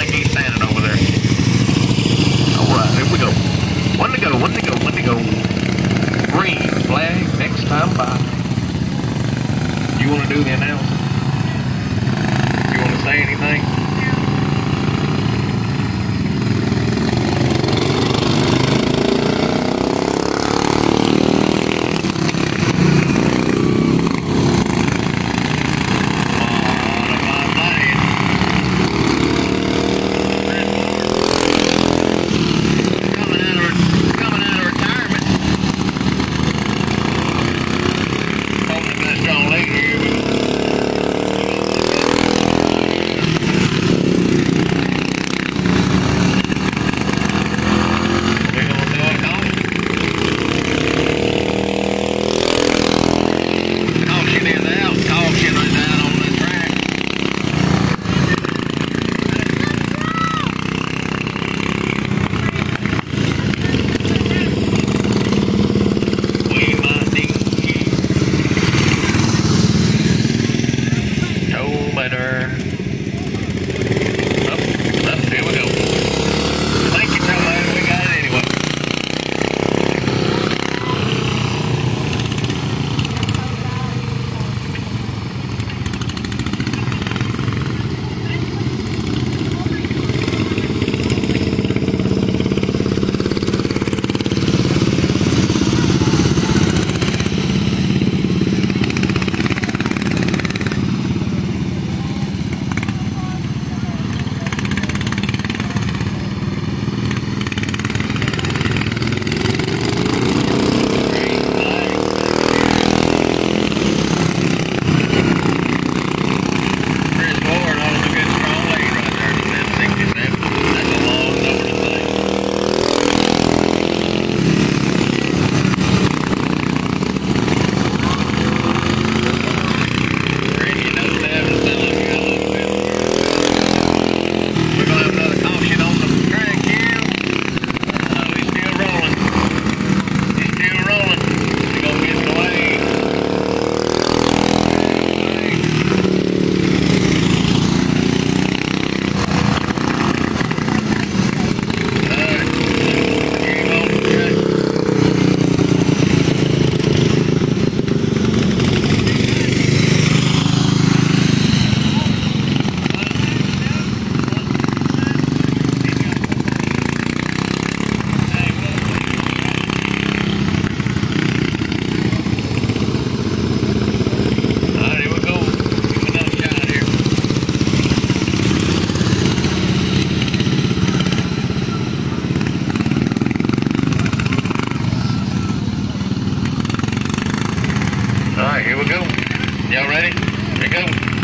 like he's standing over there. Alright, here we go. One to go, one to go, one to go. Green flag next time by. You want to do the announcement? You want to say anything? Don't let later. Bye. go.